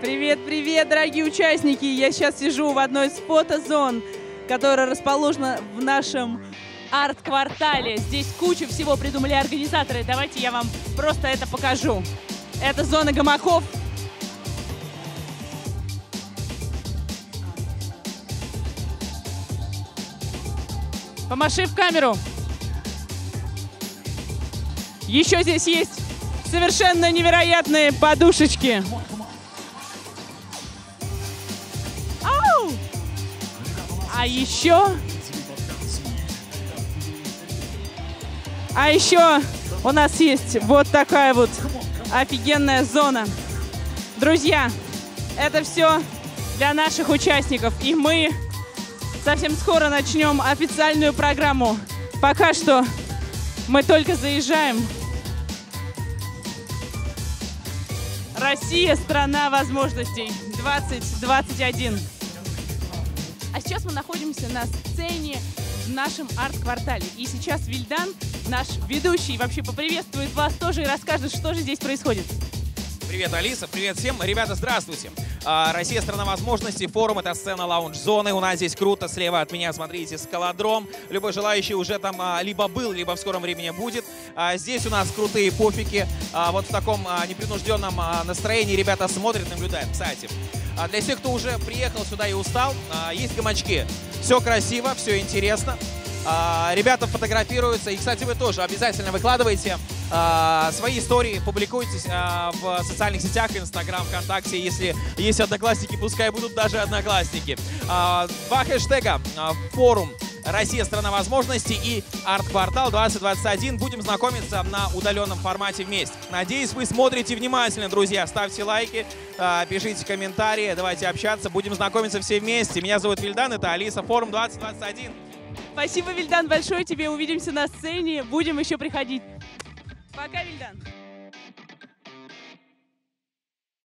Привет, привет, дорогие участники! Я сейчас сижу в одной из фотозон, которая расположена в нашем арт-квартале. Здесь кучу всего придумали организаторы. Давайте я вам просто это покажу. Это зона гамаков. Помаши в камеру. Еще здесь есть совершенно невероятные подушечки. А еще... А еще у нас есть вот такая вот офигенная зона. Друзья, это все для наших участников. И мы совсем скоро начнем официальную программу. Пока что мы только заезжаем. Россия – страна возможностей 2021. А сейчас мы находимся на сцене в нашем арт-квартале. И сейчас Вильдан, наш ведущий, вообще поприветствует вас тоже и расскажет, что же здесь происходит. Привет, Алиса, привет всем. Ребята, здравствуйте. А, Россия – страна возможностей, форум – это сцена лаунж-зоны. У нас здесь круто, слева от меня, смотрите, скалодром. Любой желающий уже там а, либо был, либо в скором времени будет. А, Здесь у нас крутые пофики. Вот в таком непринужденном настроении ребята смотрят, наблюдают. Кстати, для всех, кто уже приехал сюда и устал, есть гамачки. Все красиво, все интересно. Ребята фотографируются. И, кстати, вы тоже обязательно выкладывайте а, свои истории, публикуйтесь а, в социальных сетях, Инстаграм, ВКонтакте. Если есть одноклассники, пускай будут даже одноклассники. А, Два хэштега. Форум Россия страна возможностей и арт-квартал 2021. Будем знакомиться на удаленном формате вместе. Надеюсь, вы смотрите внимательно, друзья. Ставьте лайки, пишите комментарии, давайте общаться. Будем знакомиться все вместе. Меня зовут Вильдан, это Алиса, форум 2021. Спасибо, Вильдан, большое тебе. Увидимся на сцене. Будем еще приходить. Пока, Вильдан.